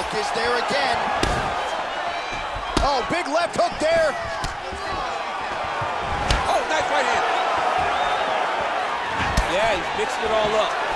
Hook is there again. Oh, big left hook there. Oh, nice right hand. Yeah, he's mixing it all up.